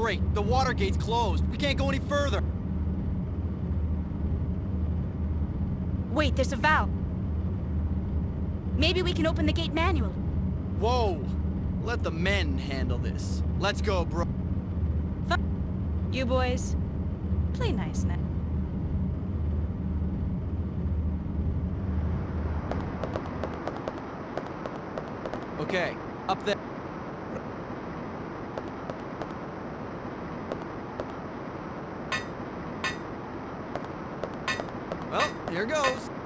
great. The water gate's closed. We can't go any further. Wait, there's a valve. Maybe we can open the gate manually. Whoa! Let the men handle this. Let's go, bro. You boys, play nice now. Okay, up there. Well, here goes.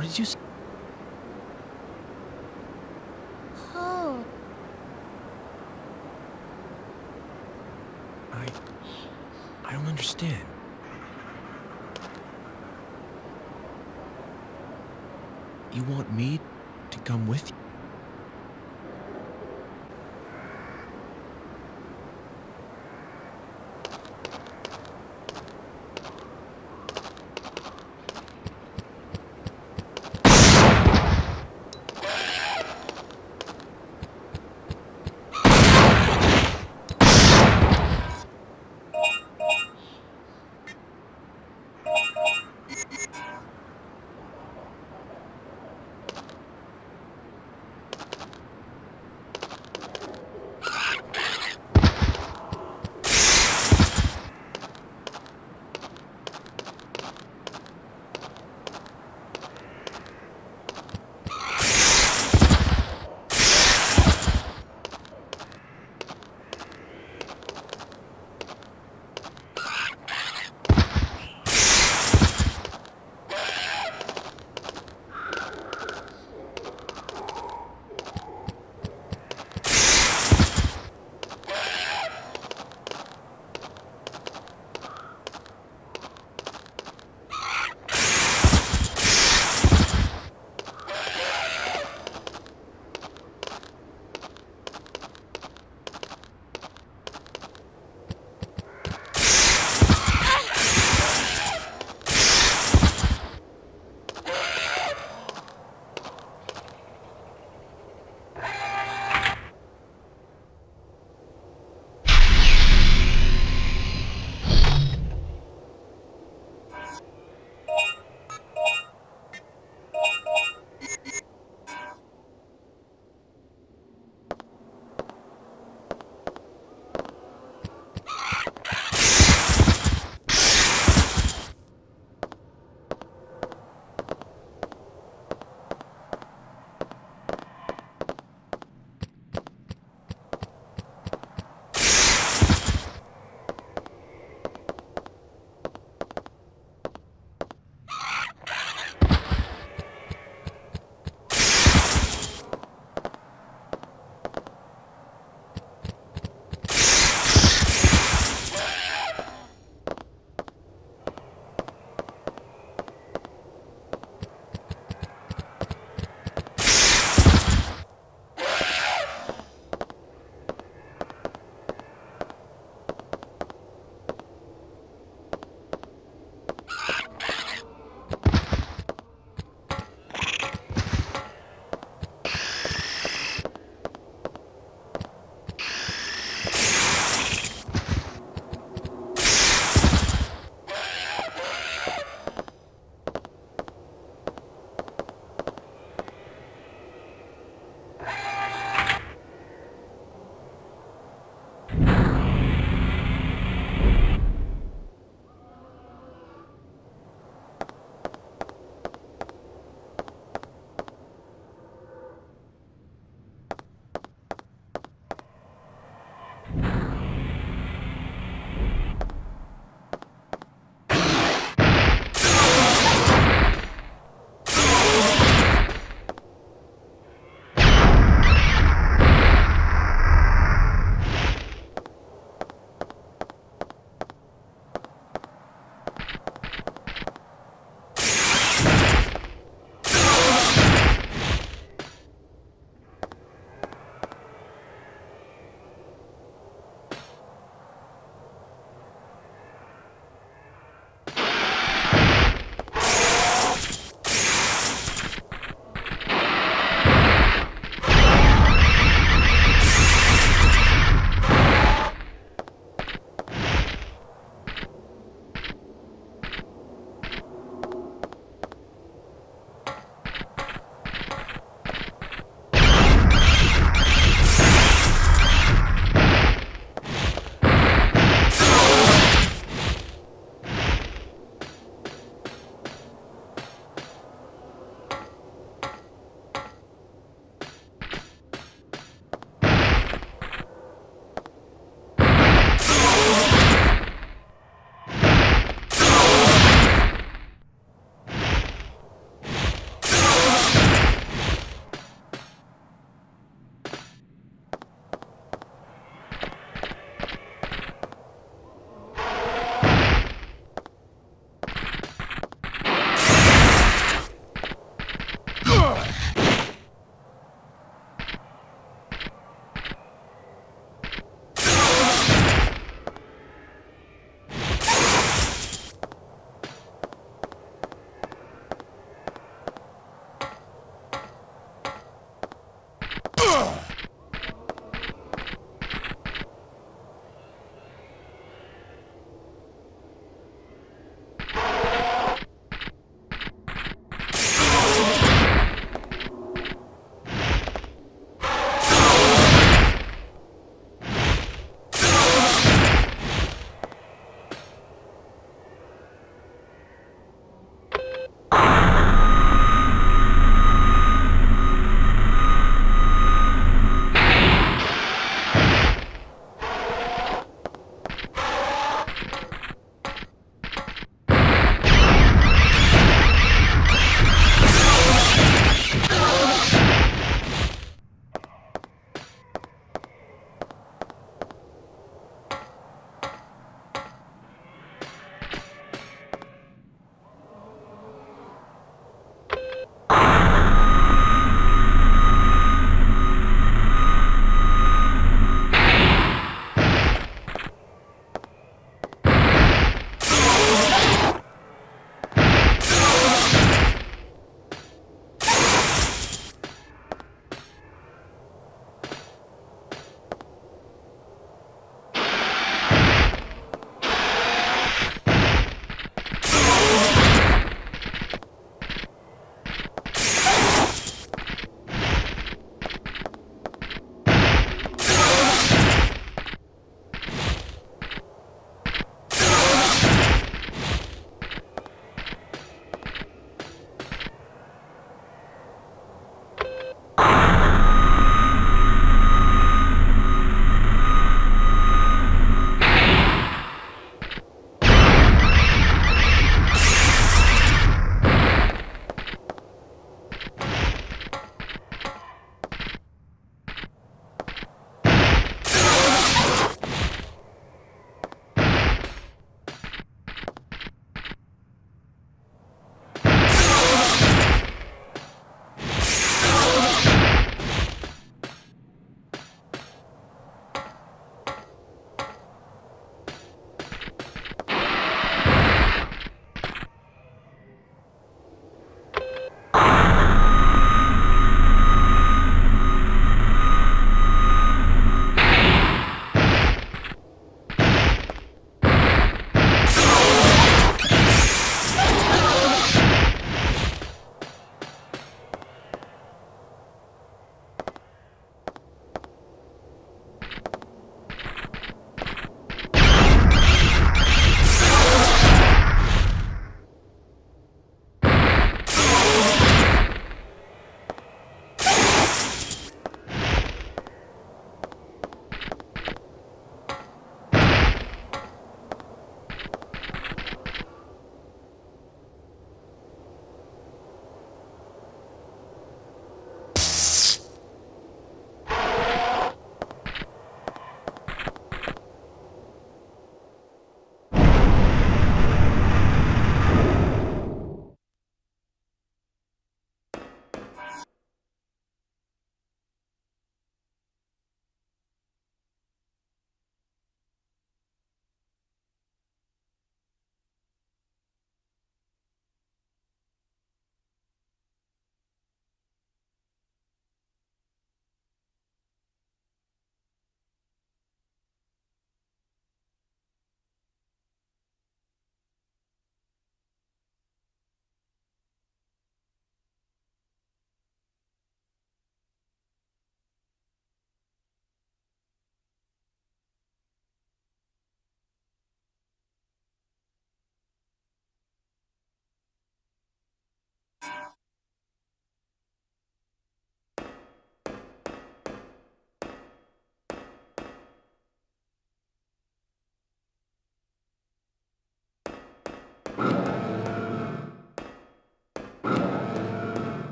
What did you say? Oh. I... I don't understand. You want me to come with you?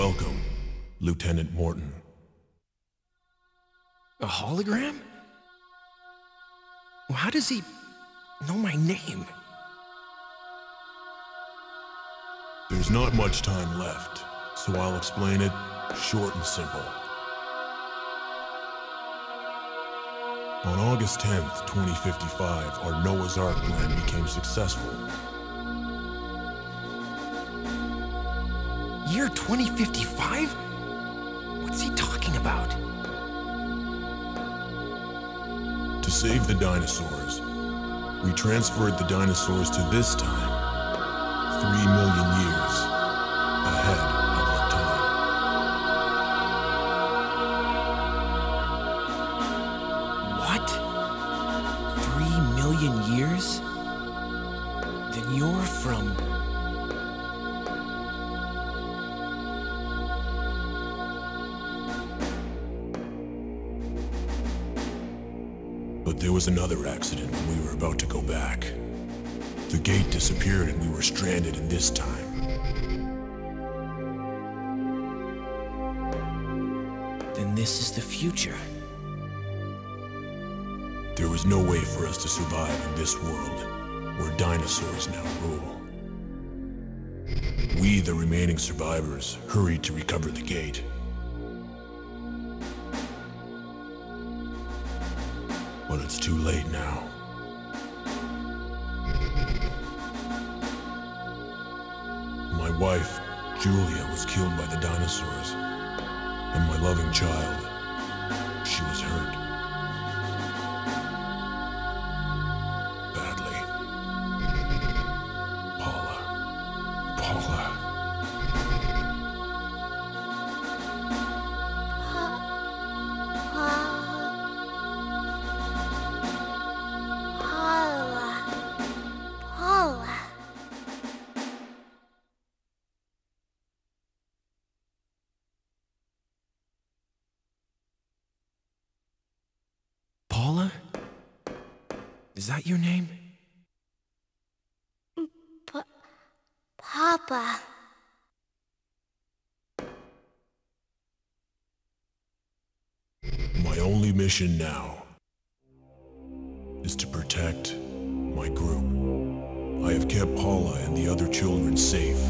Welcome, Lieutenant Morton. A hologram? Well, how does he know my name? There's not much time left, so I'll explain it short and simple. On August 10th, 2055, our Noah's Ark plan became successful. Year 2055? What's he talking about? To save the dinosaurs, we transferred the dinosaurs to this time, three million years was another accident when we were about to go back. The gate disappeared and we were stranded in this time. Then this is the future. There was no way for us to survive in this world, where dinosaurs now rule. We, the remaining survivors, hurried to recover the gate. But it's too late now. My wife, Julia, was killed by the dinosaurs. And my loving child, Is that your name? Papa. My only mission now is to protect my group. I have kept Paula and the other children safe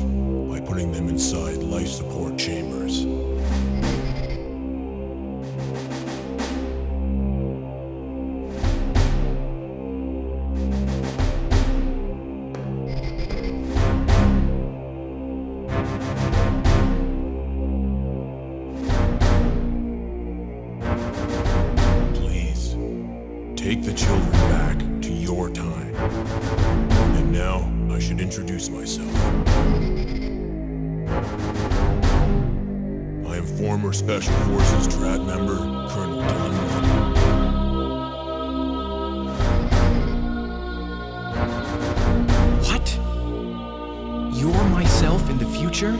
by putting them inside life support chambers. Former Special Forces TRAT member, Colonel Morton. What? You're myself in the future?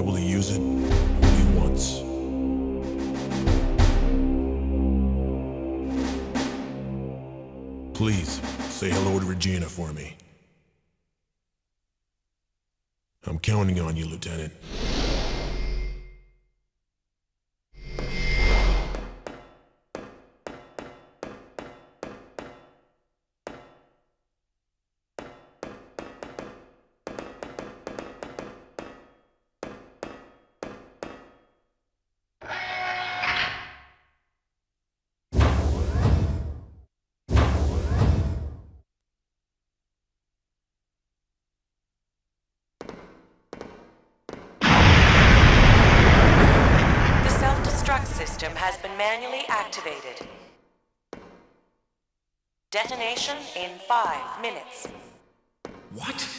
Able to use it only once. Please, say hello to Regina for me. I'm counting on you, Lieutenant. Detonation in five minutes. What?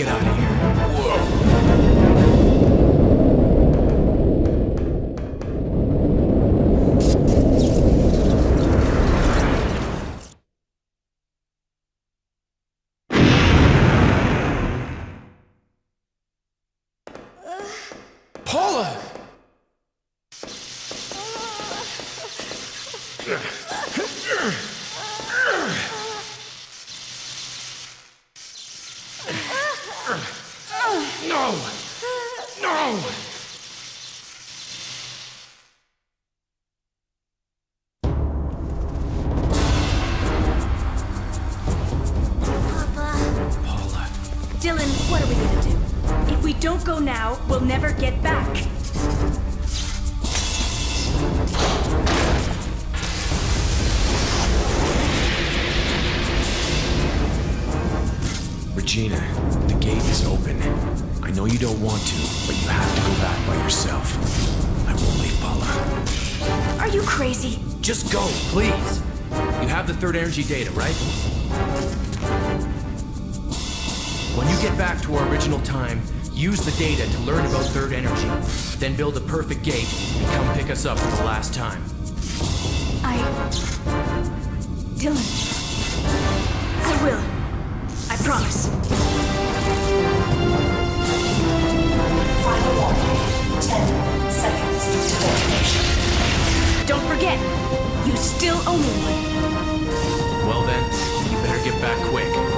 Get out of here. Now, we'll never get back. Regina, the gate is open. I know you don't want to, but you have to go back by yourself. I won't leave Paula. Are you crazy? Just go, please. You have the third energy data, right? When you get back to our original time, Use the data to learn about third energy, then build a perfect gate and come pick us up for the last time. I... Dylan... I will. I promise. Final warning. Ten seconds to detonation. Don't forget, you still owe me one. Well then, you better get back quick.